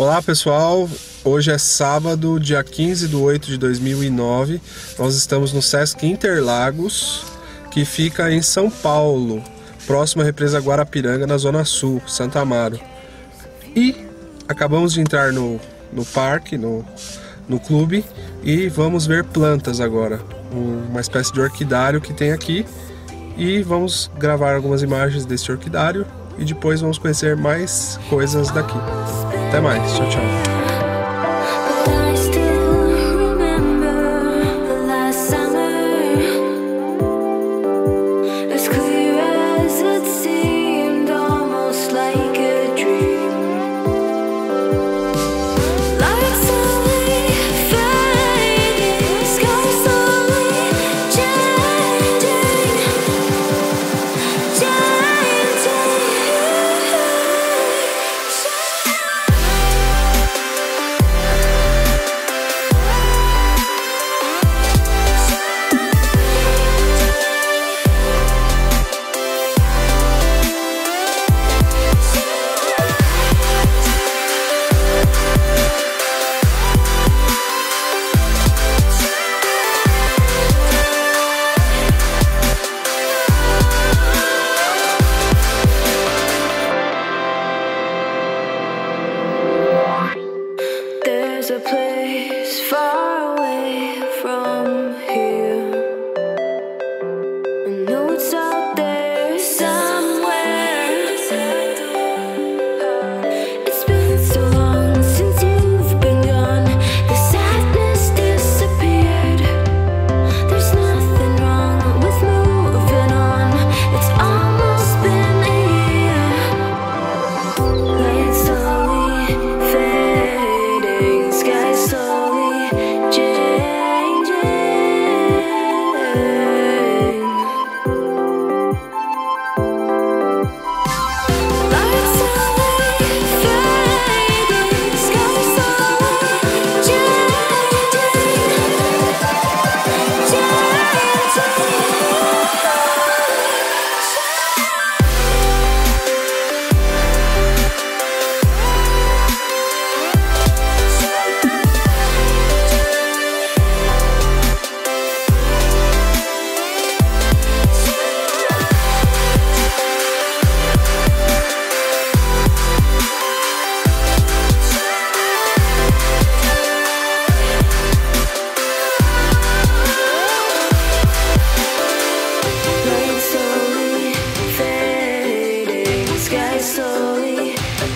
Olá pessoal, hoje é sábado, dia 15 de 8 de 2009. Nós estamos no Sesc Interlagos, que fica em São Paulo, próximo à represa Guarapiranga, na Zona Sul, Santa Amaro. E acabamos de entrar no, no parque, no, no clube, e vamos ver plantas agora. Uma espécie de orquidário que tem aqui. E vamos gravar algumas imagens desse orquidário e depois vamos conhecer mais coisas daqui. Até mais, tchau, tchau.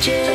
just